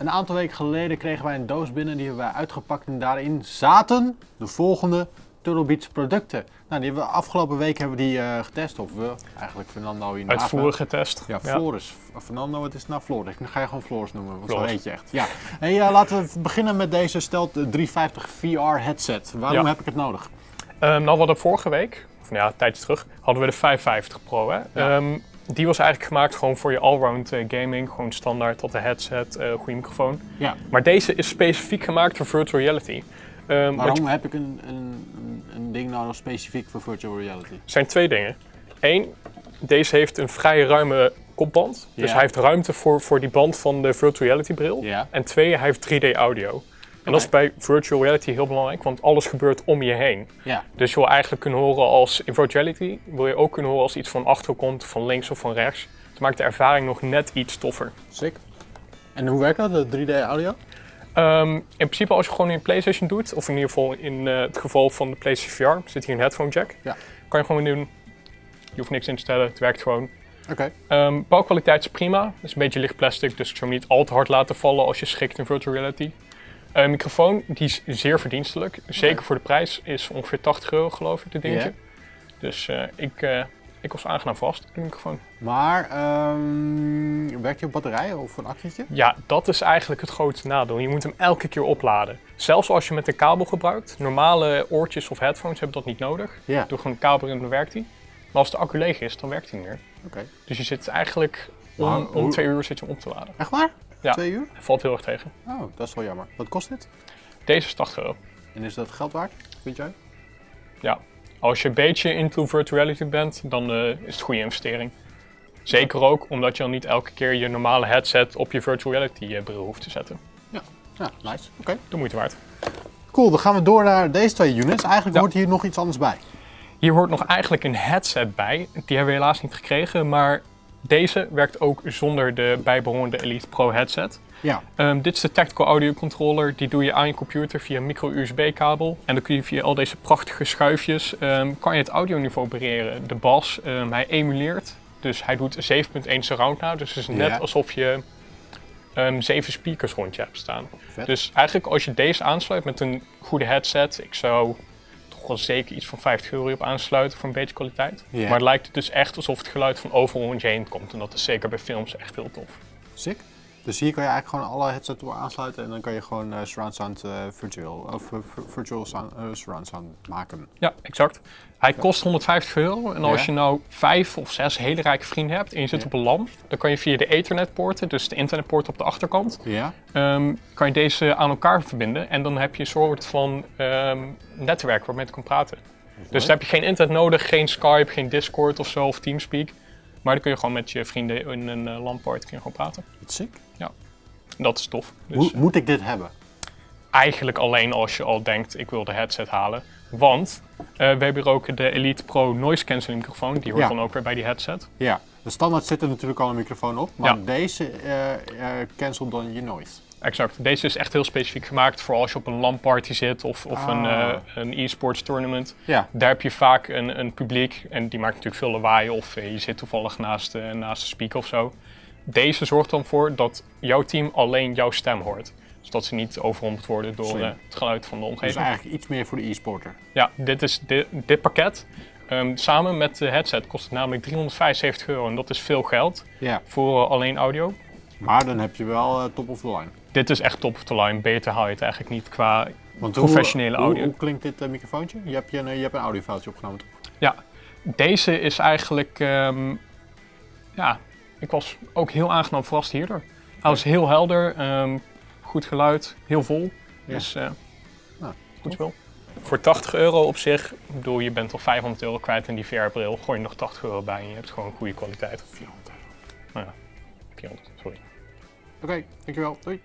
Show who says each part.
Speaker 1: Een aantal weken geleden kregen wij een doos binnen, die hebben wij uitgepakt en daarin zaten de volgende Turtle Beach producten. Nou, die hebben we afgelopen week hebben we die eh, getest, of we, eigenlijk Fernando in de
Speaker 2: Uitvoerig getest.
Speaker 1: Ja, Floris. Fernando, het is nou Floris. Dan ga je gewoon Floris noemen, want zo heet je echt. Ja. Hey, uh, laten we beginnen met deze Stelt 350 VR headset. Waarom
Speaker 2: Ja.
Speaker 1: heb ik het nodig?
Speaker 2: Ehm, nou, we hadden vorige week, of nou ja, een tijdje terug, hadden we de 550 Pro. Hè?
Speaker 1: Ja.
Speaker 2: Ehm, die was eigenlijk gemaakt gewoon voor je allround eh, gaming. Gewoon standaard tot de headset, eh goede microfoon.
Speaker 1: Ja.
Speaker 2: Maar deze is specifiek gemaakt voor virtual reality. Ehm,
Speaker 1: Waarom heb ik een, een, een- ding nodig specifiek voor virtual reality?
Speaker 2: Er zijn twee dingen. Eén, deze heeft een vrij ruime kopband. Dus hij heeft ruimte voor, voor die band van de virtual reality bril.
Speaker 1: Ja.
Speaker 2: En twee, hij heeft 3D audio. En dat is bij virtual reality heel belangrijk, want alles gebeurt om je heen.
Speaker 1: Ja.
Speaker 2: Dus je wil eigenlijk kunnen horen als, in virtual reality wil je ook kunnen horen als iets van achter komt, van links of van rechts. Het maakt de ervaring nog net iets toffer.
Speaker 1: Sick. En hoe werkt dat, de 3D audio?
Speaker 2: Ehm, in principe als je gewoon in PlayStation doet, of in ieder geval in eh, het geval van de PlayStation VR, zit hier een headphone jack.
Speaker 1: Ja.
Speaker 2: Kan je gewoon doen. Je hoeft niks in te stellen, het werkt gewoon.
Speaker 1: Oké.
Speaker 2: Ehm, bouwkwaliteit is prima. Het is een beetje licht plastic, dus ik zou hem niet al te hard laten vallen als je schikt in virtual reality. Eh, microfoon, die is zeer verdienstelijk. Zeker voor de prijs, is ongeveer 80 euro geloof ik, dit dingetje. Dus eh, ik, eh, ik was aangenaam vast, de microfoon.
Speaker 1: Maar ehm, werkt hij op batterijen of een accu'tje?
Speaker 2: Ja, dat is eigenlijk het grootste nadeel. Je moet hem elke keer opladen. Zelfs als je met een kabel gebruikt. Normale oortjes of headphones hebben dat niet nodig.
Speaker 1: Ja.
Speaker 2: Doe gewoon een kabel in en dan werkt hij. Maar als de accu leeg is, dan werkt hij niet meer.
Speaker 1: Oké.
Speaker 2: Dus je zit eigenlijk om, om twee uur zit je op te laden.
Speaker 1: Echt waar?
Speaker 2: Ja.
Speaker 1: Twee uur?
Speaker 2: Valt heel erg tegen.
Speaker 1: Oh, dat is wel jammer. Wat kost dit?
Speaker 2: Deze is 80 euro.
Speaker 1: En is dat geld waard, vind jij?
Speaker 2: Ja. Als je een beetje into virtual reality bent, dan eh, is het een goede investering. Zeker ook omdat je dan niet elke keer je normale headset op je virtual reality eh, bril hoeft te zetten.
Speaker 1: Ja. Ja, nice. Oké.
Speaker 2: De moeite waard.
Speaker 1: Cool, dan gaan we door naar deze twee units. Eigenlijk
Speaker 2: Ja.
Speaker 1: hoort hier nog iets anders bij.
Speaker 2: Hier hoort nog eigenlijk een headset bij. Die hebben we helaas niet gekregen, maar deze werkt ook zonder de bijbehorende Elite Pro headset.
Speaker 1: Ja.
Speaker 2: Ehm, dit is de Tactical Audio Controller. Die doe je aan je computer via een micro-USB-kabel. En dan kun je via al deze prachtige schuifjes ehm, kan je het audioniveau variëren. De bas, ehm, hij emuleert. Dus hij doet 7.1 surround na. Dus het is net
Speaker 1: Ja.
Speaker 2: alsof je zeven speakers rond je hebt staan.
Speaker 1: Vet.
Speaker 2: Dus eigenlijk als je deze aansluit met een goede headset, ik zou wel zeker iets van 50 euro op aansluiten voor een beetje kwaliteit. Maar het lijkt dus echt alsof het geluid van overal om je heen komt. En dat is zeker bij films echt heel tof.
Speaker 1: Sick. Dus hier kan je eigenlijk gewoon alle headsets door aansluiten en dan kan je gewoon eh, surround sound eh, virtual, of eh, vir- virtual sound, surround sound maken.
Speaker 2: Ja, exact. Hij kost 150 euro. En als
Speaker 1: Ja.
Speaker 2: je nou vijf of zes hele rijke vrienden hebt en je zit
Speaker 1: Ja.
Speaker 2: op een LAN, dan kan je via de Ethernet-poorten, dus de internetpoort op de achterkant,
Speaker 1: Ja?
Speaker 2: ehm, kan je deze aan elkaar verbinden. En dan heb je een soort van ehm, netwerk waarmee je kan praten. Dus dan heb je geen internet nodig, geen Skype, geen Discord of zo, of Teamspeak. Maar dan kun je gewoon met je vrienden in een uh, LAN-poort kun je gewoon praten.
Speaker 1: Wat sick.
Speaker 2: En dat is tof. Dus
Speaker 1: Hoe moet ik dit hebben?
Speaker 2: eigenlijk alleen als je al denkt, ik wil de headset halen. Want eh, we hebben hier ook de Elite Pro Noise Cancelling microfoon. Die hoort
Speaker 1: Ja.
Speaker 2: dan ook weer bij die headset.
Speaker 1: Ja, de standaard zit er natuurlijk al een microfoon op, maar
Speaker 2: Ja.
Speaker 1: deze eh eh, cancelt dan je noise.
Speaker 2: Exact. Deze is echt heel specifiek gemaakt voor als je op een LAN-party zit of, of een,
Speaker 1: Ah.
Speaker 2: eh, e-sports tournament.
Speaker 1: Ja,
Speaker 2: Daar heb je vaak een, een publiek en die maakt natuurlijk veel lawaai of eh, je zit toevallig naast, eh, naast de speaker of zo. Deze zorgt dan voor dat jouw team alleen jouw stem hoort. Zodat ze niet overrompeld worden door het geluid van de
Speaker 1: dus
Speaker 2: omgeving.
Speaker 1: eigenlijk iets meer voor de e-sporter.
Speaker 2: Ja, dit, is dit, dit pakket. ehm, samen met de headset kost het namelijk 375 euro en dat is veel geld
Speaker 1: Ja,
Speaker 2: voor alleen audio.
Speaker 1: Maar dan heb je wel eh, top of the line.
Speaker 2: Dit is echt top of the line. Beter haal je het eigenlijk niet qua
Speaker 1: Want
Speaker 2: professionele
Speaker 1: hoe,
Speaker 2: audio.
Speaker 1: Hoe, hoe klinkt dit eh, microfoontje? Je hebt, je, een, je hebt een opgenomen. toch?
Speaker 2: Ja, deze is eigenlijk. ehm, ja, ik was ook heel aangenaam verrast hierdoor. Hij was heel helder, ehm, goed geluid, heel vol.
Speaker 1: Ja.
Speaker 2: Dus eh
Speaker 1: Nou,
Speaker 2: goed spel. Voor 80 euro op zich, ik bedoel, je bent al 500 euro kwijt in die VR-bril. Gooi je nog 80 euro bij en je hebt gewoon goede kwaliteit.
Speaker 1: 400 euro.
Speaker 2: Nou ja, 400, sorry.
Speaker 1: Okay, thank you all. Bye.